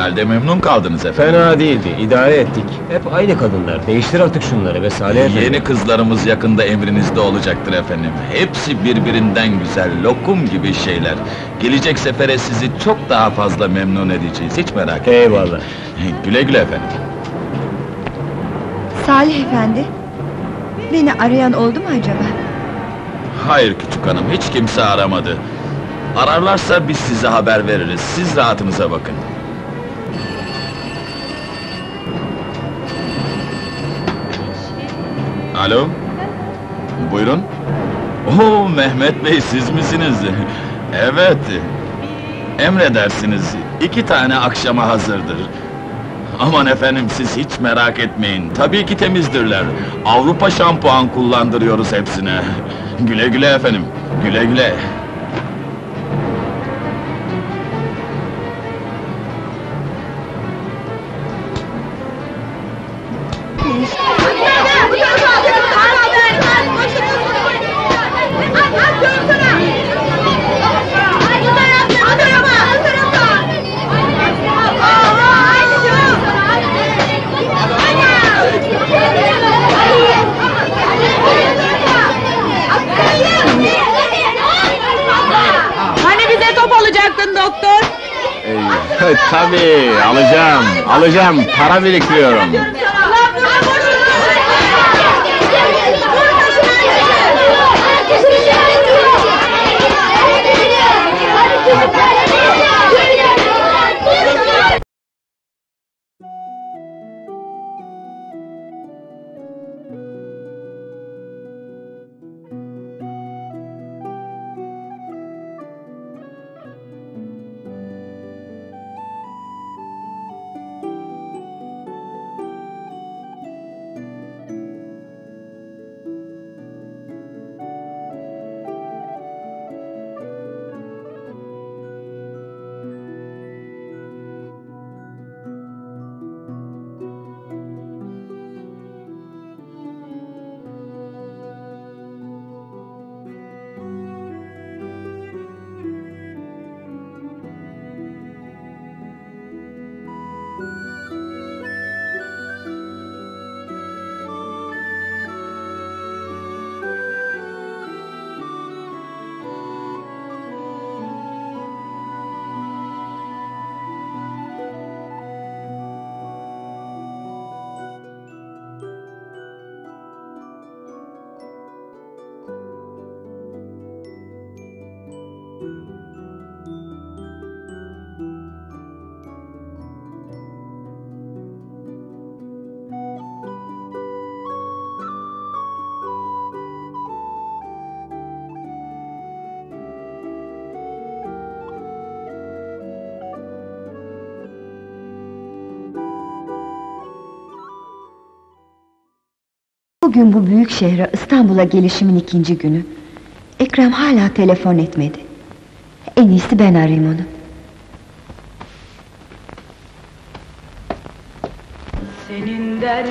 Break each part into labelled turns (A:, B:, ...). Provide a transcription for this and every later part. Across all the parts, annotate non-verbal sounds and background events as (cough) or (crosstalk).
A: Herhalde memnun kaldınız efendim.
B: Fena değildi, idare ettik. Hep aynı kadınlar, değiştir artık şunları ve Salih efendi.
A: Yeni kızlarımız yakında emrinizde olacaktır efendim. Hepsi birbirinden güzel, lokum gibi şeyler. Gelecek sefere sizi çok daha fazla memnun edeceğiz, hiç merak etmeyin.
B: Eyvallah. (laughs)
A: Güle güle efendim.
C: Salih efendi. Beni arayan oldu mu acaba?
A: Hayır küçük hanım, hiç kimse aramadı. Ararlarsa biz size haber veririz, siz rahatınıza bakın. Alo? Buyurun. Oo Mehmet Bey siz misiniz? evet. Emredersiniz. İki tane akşama hazırdır. Aman efendim siz hiç merak etmeyin. Tabii ki temizdirler. Avrupa şampuan kullandırıyoruz hepsine. güle güle efendim. Güle güle.
B: Tabii, alacağım, alacağım, para biriktiriyorum.
C: Bugün bu büyük şehre İstanbul'a gelişimin ikinci günü. Ekrem hala telefon etmedi. En iyisi ben arayayım onu.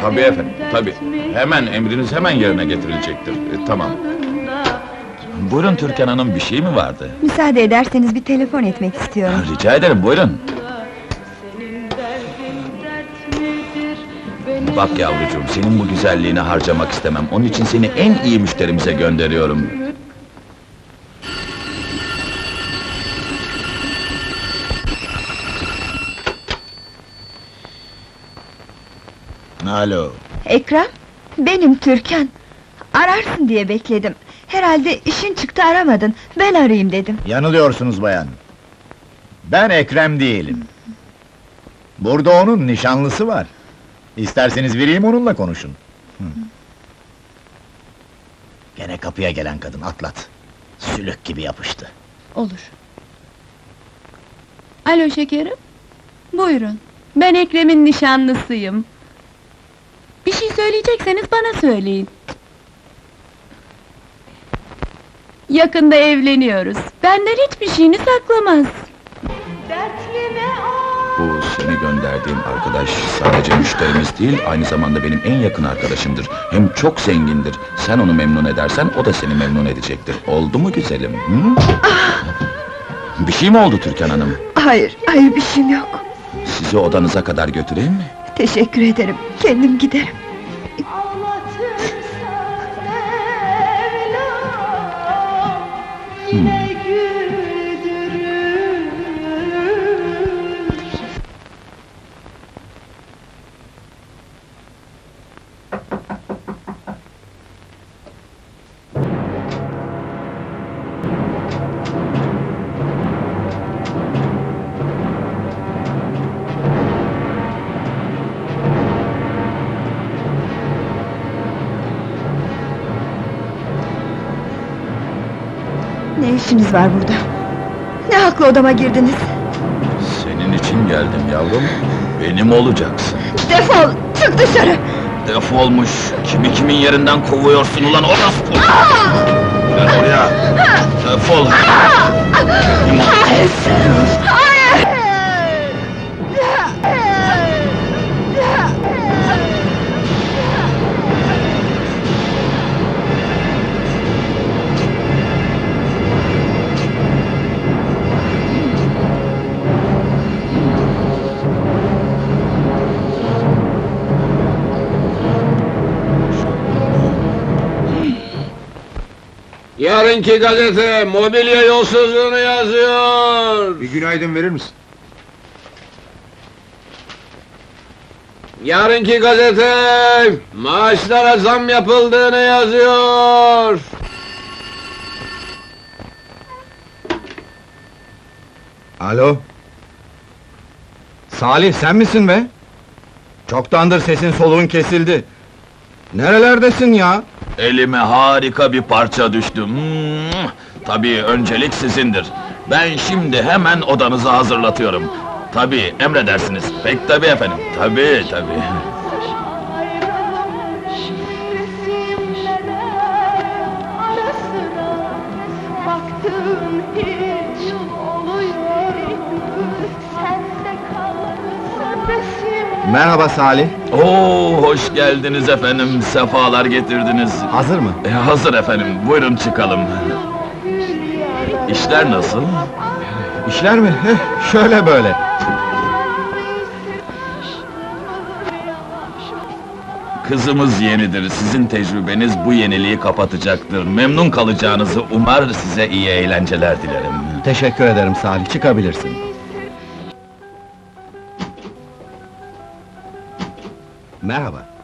A: Tabii efendim, tabii. Hemen emriniz hemen yerine getirilecektir. E, tamam. Buyurun Türkan Hanım, bir şey mi vardı?
C: Müsaade ederseniz bir telefon etmek istiyorum.
A: Rica ederim, buyurun. Bak yavrucuğum, senin bu güzelliğini harcamak istemem. Onun için seni en iyi müşterimize gönderiyorum.
D: Alo.
C: Ekrem, benim Türkan. Ararsın diye bekledim. Herhalde işin çıktı aramadın. Ben arayayım dedim.
D: Yanılıyorsunuz bayan. Ben Ekrem değilim. Burada onun nişanlısı var. İsterseniz vereyim onunla konuşun. Hı. Gene kapıya gelen kadın atlat. Sülük gibi yapıştı.
E: Olur. Alo şekerim. Buyurun. Ben Ekrem'in nişanlısıyım. Bir şey söyleyecekseniz bana söyleyin. Yakında evleniyoruz. Benden hiçbir şeyini saklamaz.
A: Bu seni gönderdiğim arkadaş sadece müşterimiz değil, aynı zamanda benim en yakın arkadaşımdır. Hem çok zengindir. Sen onu memnun edersen, o da seni memnun edecektir. Oldu mu güzelim? Hı? Bir şey mi oldu Türkan Hanım?
C: Hayır, hayır bir şeyim yok.
A: Sizi odanıza kadar götüreyim mi?
C: Teşekkür ederim. Kendim giderim. İşiniz var burada? Ne hakla odama girdiniz?
A: Senin için geldim yavrum. Benim olacaksın.
C: Defol! Çık dışarı!
A: Defolmuş. Kimi kimin yerinden kovuyorsun ulan orospu? Gel buraya. Defol. Benim ol-
B: Yarınki gazete mobilya yolsuzluğunu yazıyor.
F: Bir günaydın verir misin?
B: Yarınki gazete maaşlara zam yapıldığını yazıyor.
F: Alo? Salih sen misin be? Çoktandır sesin soluğun kesildi. Nerelerdesin ya?
A: Elime harika bir parça düştü. Hmm. Tabii öncelik sizindir. Ben şimdi hemen odanızı hazırlatıyorum. Tabii emredersiniz. Pek tabii efendim. Tabii tabii.
F: Merhaba Salih.
A: Oo hoş geldiniz efendim. Sefalar getirdiniz.
F: Hazır mı?
A: E, hazır efendim. Buyurun çıkalım. İşler nasıl?
F: İşler mi? Heh, şöyle böyle.
A: Kızımız yenidir. Sizin tecrübeniz bu yeniliği kapatacaktır. Memnun kalacağınızı umar size iyi eğlenceler dilerim.
F: Teşekkür ederim Salih. Çıkabilirsin. Merhaba.